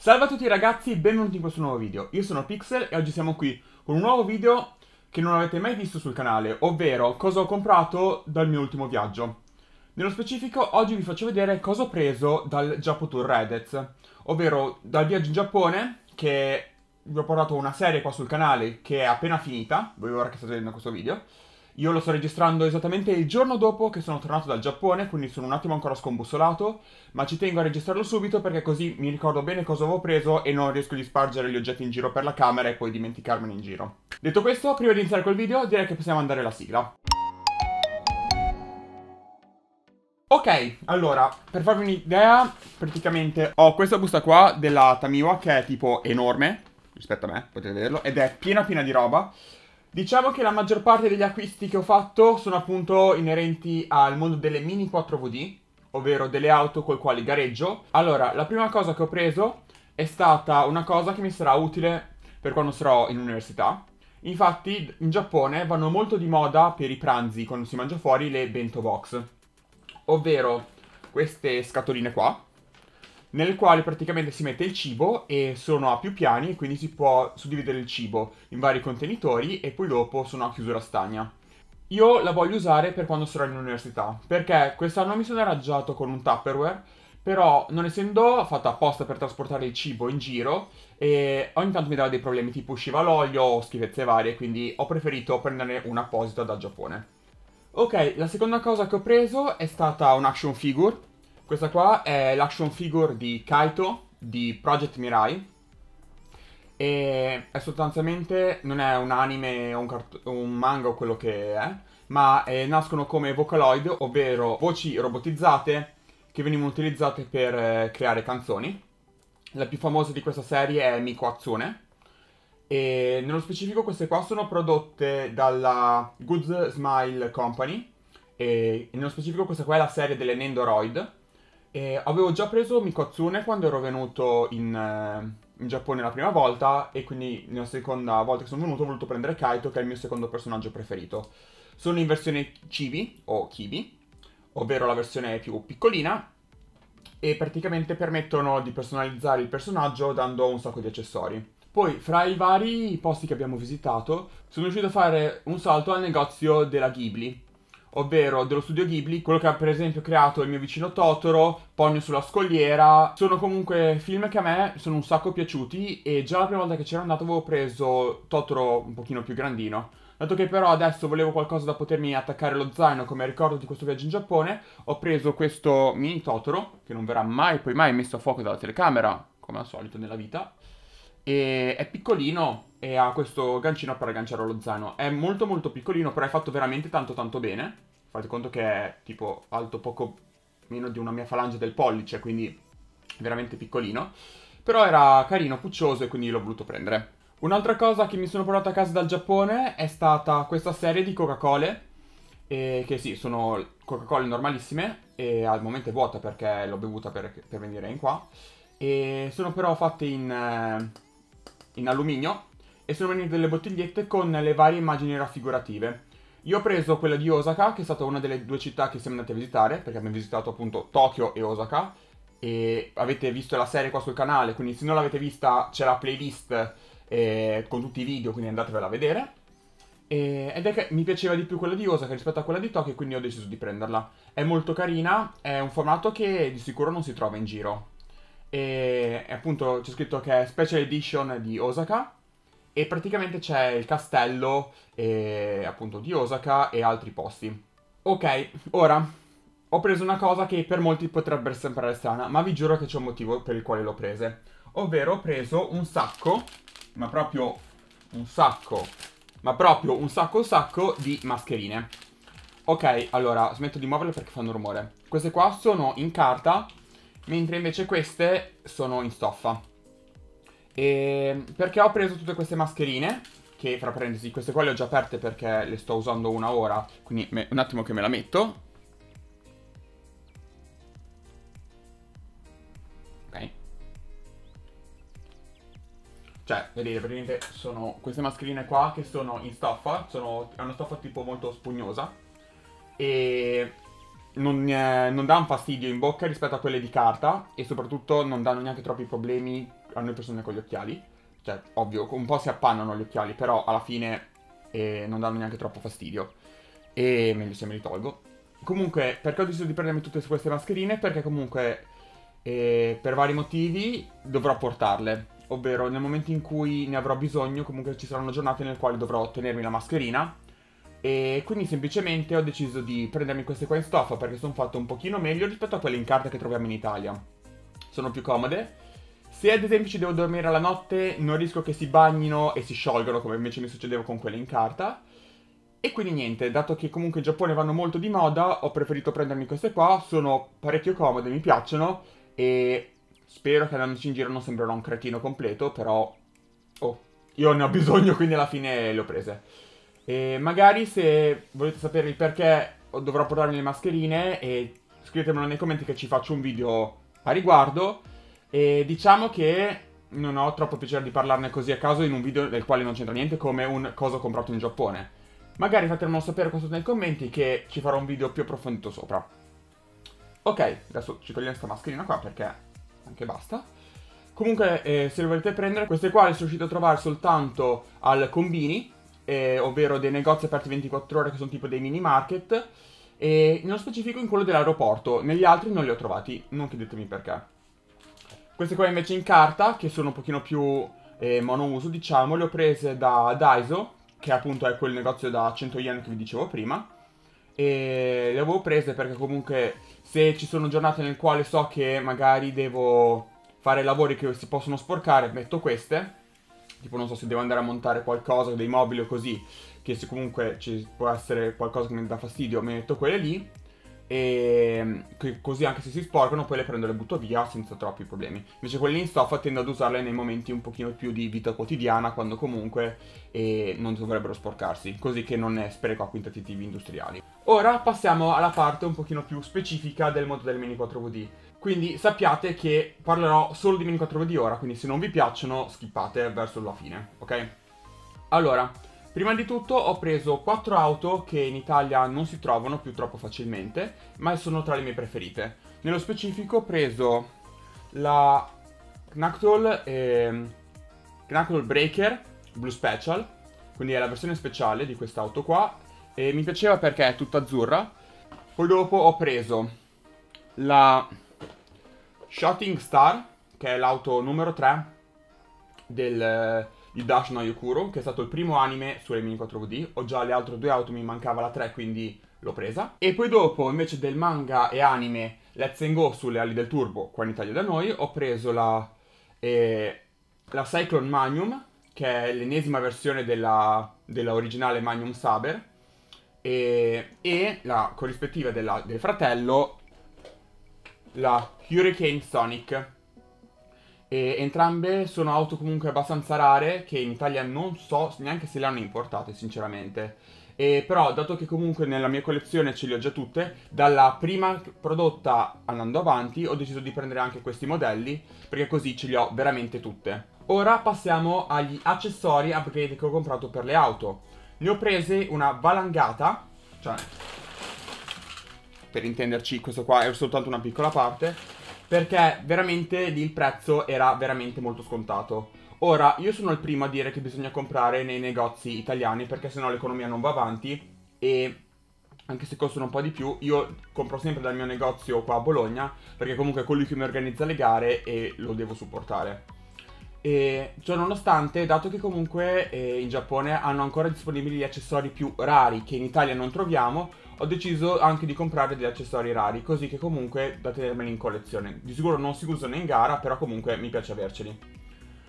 Salve a tutti ragazzi, benvenuti in questo nuovo video. Io sono Pixel e oggi siamo qui con un nuovo video che non avete mai visto sul canale, ovvero cosa ho comprato dal mio ultimo viaggio. Nello specifico oggi vi faccio vedere cosa ho preso dal Giappo Tour Redez, ovvero dal viaggio in Giappone che vi ho portato una serie qua sul canale che è appena finita, voi ora che state vedendo questo video, io lo sto registrando esattamente il giorno dopo che sono tornato dal Giappone, quindi sono un attimo ancora scombussolato, ma ci tengo a registrarlo subito perché così mi ricordo bene cosa avevo preso e non riesco di spargere gli oggetti in giro per la camera e poi dimenticarmene in giro. Detto questo, prima di iniziare col video direi che possiamo andare alla sigla. Ok, allora, per farvi un'idea, praticamente ho questa busta qua della Tamiwa che è tipo enorme, rispetto a me, potete vederlo, ed è piena piena di roba. Diciamo che la maggior parte degli acquisti che ho fatto sono appunto inerenti al mondo delle mini 4VD, ovvero delle auto col quali gareggio. Allora, la prima cosa che ho preso è stata una cosa che mi sarà utile per quando sarò in università. Infatti, in Giappone vanno molto di moda per i pranzi, quando si mangia fuori, le bento box. Ovvero queste scatoline qua, nel quale praticamente si mette il cibo e sono a più piani, quindi si può suddividere il cibo in vari contenitori e poi dopo sono a chiusura stagna. Io la voglio usare per quando sarò in università, perché quest'anno mi sono arrangiato con un Tupperware, però non essendo fatta apposta per trasportare il cibo in giro, e ogni tanto mi dava dei problemi tipo usciva l'olio o schifezze varie, quindi ho preferito prenderne un apposito dal Giappone. Ok, la seconda cosa che ho preso è stata un action figure, questa qua è l'action figure di Kaito di Project Mirai. E è sostanzialmente, non è un anime o un, un, manga o quello che è, ma eh, nascono come Vocaloid, ovvero voci robotizzate che venivano utilizzate per eh, creare canzoni. La più famosa di questa serie è Miko Atsune. E nello specifico queste qua sono prodotte dalla Good Smile Company. E nello specifico questa qua è la serie delle Nendoroid e avevo già preso Mikotsune quando ero venuto in, uh, in, Giappone la prima volta e quindi nella seconda volta che sono venuto ho voluto prendere Kaito che è il mio secondo personaggio preferito. Sono in versione Chibi o Kibi, ovvero la versione più piccolina e praticamente permettono di personalizzare il personaggio dando un sacco di accessori. Poi, fra i vari posti che abbiamo visitato, sono riuscito a fare un salto al negozio della Ghibli, ovvero dello studio Ghibli, quello che ha per esempio creato il mio vicino Totoro, Pogno sulla scogliera, sono comunque film che a me sono un sacco piaciuti e già la prima volta che c'ero andato avevo preso Totoro un pochino più grandino. Dato che però adesso volevo qualcosa da potermi attaccare lo zaino come ricordo di questo viaggio in Giappone, ho preso questo mini Totoro, che non verrà mai poi mai messo a fuoco dalla telecamera, come al solito nella vita, e è piccolino e ha questo gancino per agganciare lo zaino. È molto molto piccolino, però è fatto veramente tanto tanto bene. Fate conto che è tipo alto poco meno di una mia falange del pollice, quindi veramente piccolino. Però era carino, puccioso e quindi l'ho voluto prendere. Un'altra cosa che mi sono portato a casa dal Giappone è stata questa serie di Coca-Cola. che sì, sono Coca-Cola normalissime e al momento è vuota perché l'ho bevuta per, per venire in qua. E sono però fatte in, eh, in alluminio e sono venute delle bottigliette con le varie immagini raffigurative. Io ho preso quella di Osaka, che è stata una delle due città che siamo andati a visitare, perché abbiamo visitato appunto Tokyo e Osaka, e avete visto la serie qua sul canale, quindi se non l'avete vista c'è la playlist eh, con tutti i video, quindi andatevela a vedere. E, ed è che mi piaceva di più quella di Osaka rispetto a quella di Tokyo, quindi ho deciso di prenderla. È molto carina, è un formato che di sicuro non si trova in giro. E appunto c'è scritto che è Special Edition di Osaka, e praticamente c'è il castello eh, appunto di Osaka e altri posti. Ok, ora ho preso una cosa che per molti potrebbe sembrare strana, ma vi giuro che c'è un motivo per il quale l'ho presa. Ovvero ho preso un sacco, ma proprio un sacco, ma proprio un sacco sacco di mascherine. Ok, allora smetto di muoverle perché fanno rumore. Queste qua sono in carta, mentre invece queste sono in stoffa. E perché ho preso tutte queste mascherine, che fra parentesi queste qua le ho già aperte perché le sto usando una ora, quindi me, un attimo che me la metto. Ok. Cioè, vedete, praticamente sono queste mascherine qua che sono in stoffa, sono, è una stoffa tipo molto spugnosa. E non, eh, non dà un fastidio in bocca rispetto a quelle di carta e soprattutto non danno neanche troppi problemi a noi persone con gli occhiali. Cioè, ovvio, un po' si appannano gli occhiali, però alla fine eh, non danno neanche troppo fastidio. E meglio se me li tolgo. Comunque, perché ho deciso di prendermi tutte queste mascherine? Perché comunque, eh, per vari motivi, dovrò portarle. Ovvero, nel momento in cui ne avrò bisogno, comunque ci saranno giornate nelle quali dovrò tenermi la mascherina. E quindi semplicemente ho deciso di prendermi queste qua in stoffa perché sono fatte un pochino meglio rispetto a quelle in carta che troviamo in Italia. Sono più comode. Se ad esempio ci devo dormire la notte, non rischio che si bagnino e si sciolgano come invece mi succedeva con quelle in carta. E quindi niente, dato che comunque in Giappone vanno molto di moda, ho preferito prendermi queste qua, sono parecchio comode, mi piacciono e spero che andandoci in giro non sembrerò un cretino completo, però... Oh, io ne ho bisogno, quindi alla fine le ho prese. E magari se volete sapere il perché dovrò portarmi le mascherine, e scrivetemelo nei commenti che ci faccio un video a riguardo. E diciamo che non ho troppo piacere di parlarne così a caso in un video del quale non c'entra niente come un cosa comprato in Giappone. Magari fatemelo sapere qua sotto nei commenti che ci farò un video più approfondito sopra. Ok, adesso ci togliamo questa mascherina qua perché anche basta. Comunque, eh, se le volete prendere, queste qua le sono riuscito a trovare soltanto al Combini, eh, ovvero dei negozi aperti 24 ore che sono tipo dei mini market, e nello specifico in quello dell'aeroporto. Negli altri non li ho trovati, non chiedetemi perché. Queste qua invece in carta, che sono un pochino più eh, monouso, diciamo, le ho prese da Daiso, che appunto è quel negozio da 100 yen che vi dicevo prima. E le avevo prese perché comunque se ci sono giornate nel quale so che magari devo fare lavori che si possono sporcare, metto queste. Tipo non so se devo andare a montare qualcosa, dei mobili o così, che se comunque ci può essere qualcosa che mi dà fastidio, metto quelle lì e così anche se si sporcano poi le prendo e le butto via senza troppi problemi. Invece quelle in stoffa tendo ad usarle nei momenti un pochino più di vita quotidiana quando comunque eh, non dovrebbero sporcarsi, così che non è spreco a quintativi industriali. Ora passiamo alla parte un pochino più specifica del mondo del Mini 4VD. Quindi sappiate che parlerò solo di Mini 4VD ora, quindi se non vi piacciono skippate verso la fine, ok? Allora, Prima di tutto ho preso quattro auto che in Italia non si trovano più troppo facilmente, ma sono tra le mie preferite. Nello specifico ho preso la Knuckle, eh, Knuckle Breaker Blue Special, quindi è la versione speciale di quest'auto qua, e mi piaceva perché è tutta azzurra. Poi dopo ho preso la Shooting Star, che è l'auto numero 3 del il Dash no Yokuro, che è stato il primo anime sulle Mini 4VD. Ho già le altre due auto, mi mancava la 3, quindi l'ho presa. E poi dopo, invece del manga e anime Let's Go sulle ali del turbo, qua in Italia da noi, ho preso la, eh, la Cyclone Magnum, che è l'ennesima versione della, della originale Magnum Saber, e, e la corrispettiva della, del fratello, la Hurricane Sonic. E entrambe sono auto comunque abbastanza rare che in Italia non so neanche se le hanno importate sinceramente. E però dato che comunque nella mia collezione ce le ho già tutte, dalla prima prodotta andando avanti ho deciso di prendere anche questi modelli perché così ce li ho veramente tutte. Ora passiamo agli accessori upgrade che ho comprato per le auto. Ne ho prese una valangata, cioè per intenderci questo qua è soltanto una piccola parte, perché veramente lì il prezzo era veramente molto scontato. Ora, io sono il primo a dire che bisogna comprare nei negozi italiani perché sennò l'economia non va avanti e anche se costano un po' di più, io compro sempre dal mio negozio qua a Bologna perché comunque è colui che mi organizza le gare e lo devo supportare. E ciò nonostante, dato che comunque eh, in Giappone hanno ancora disponibili gli accessori più rari che in Italia non troviamo, ho deciso anche di comprare degli accessori rari, così che comunque da tenermeli in collezione. Di sicuro non si usano in gara, però comunque mi piace averceli.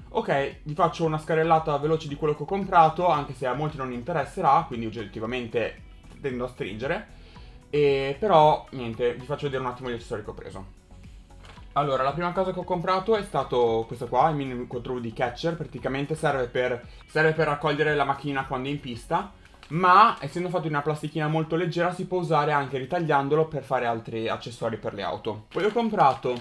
Ok, vi faccio una scarrellata veloce di quello che ho comprato, anche se a molti non interesserà, quindi oggettivamente tendo a stringere. E però, niente, vi faccio vedere un attimo gli accessori che ho preso. Allora, la prima cosa che ho comprato è stato questo qua, il mini controllo di catcher, praticamente serve per, serve per raccogliere la macchina quando è in pista ma essendo fatto in una plastichina molto leggera si può usare anche ritagliandolo per fare altri accessori per le auto. Poi ho comprato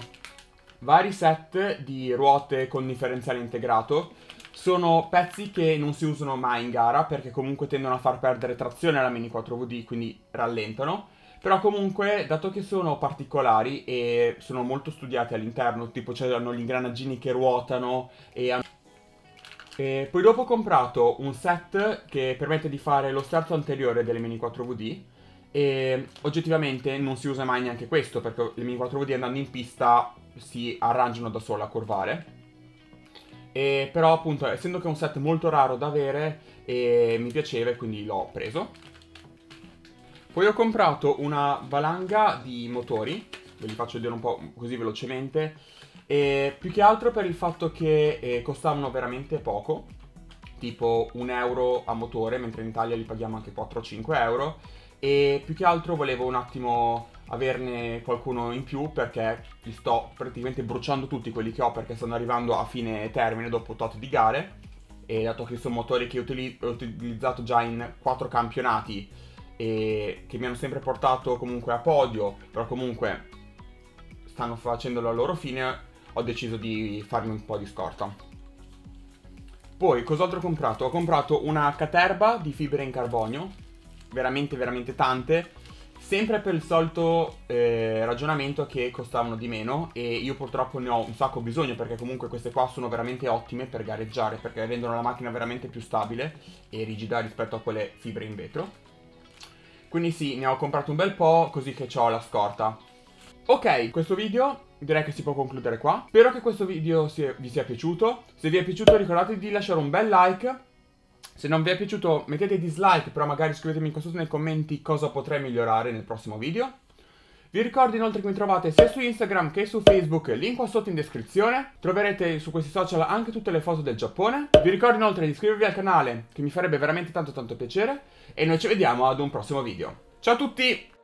vari set di ruote con differenziale integrato. Sono pezzi che non si usano mai in gara perché comunque tendono a far perdere trazione alla Mini 4VD, quindi rallentano. Però comunque, dato che sono particolari e sono molto studiati all'interno, tipo c'erano gli ingranaggini che ruotano e... e... Poi dopo ho comprato un set che permette di fare lo sterzo anteriore delle Mini 4VD e oggettivamente non si usa mai neanche questo perché le Mini 4VD andando in pista si arrangiano da sola a curvare. E però appunto essendo che è un set molto raro da avere mi piaceva quindi l'ho preso. Poi ho comprato una valanga di motori, ve li faccio vedere un po' così velocemente, e più che altro per il fatto che eh, costavano veramente poco, tipo un euro a motore, mentre in Italia li paghiamo anche 4-5 euro, e più che altro volevo un attimo averne qualcuno in più perché li sto praticamente bruciando tutti quelli che ho perché stanno arrivando a fine termine dopo tot di gare e dato che sono motori che ho utilizzato già in 4 campionati e che mi hanno sempre portato comunque a podio però comunque stanno facendo la loro fine ho deciso di farmi un po' di scorta poi cos'altro ho comprato? Ho comprato una caterba di fibre in carbonio veramente veramente tante Sempre per il solito eh, ragionamento che costavano di meno e io purtroppo ne ho un sacco bisogno perché comunque queste qua sono veramente ottime per gareggiare perché rendono la macchina veramente più stabile e rigida rispetto a quelle fibre in vetro. Quindi sì, ne ho comprato un bel po' così che ho la scorta. Ok, questo video direi che si può concludere qua. Spero che questo video sia, vi sia piaciuto. Se vi è piaciuto ricordatevi di lasciare un bel like se non vi è piaciuto mettete dislike, però magari scrivetemi qua sotto nei commenti cosa potrei migliorare nel prossimo video. Vi ricordo inoltre che mi trovate sia su Instagram che su Facebook, link qua sotto in descrizione. Troverete su questi social anche tutte le foto del Giappone. Vi ricordo inoltre di iscrivervi al canale, che mi farebbe veramente tanto tanto piacere. E noi ci vediamo ad un prossimo video. Ciao a tutti!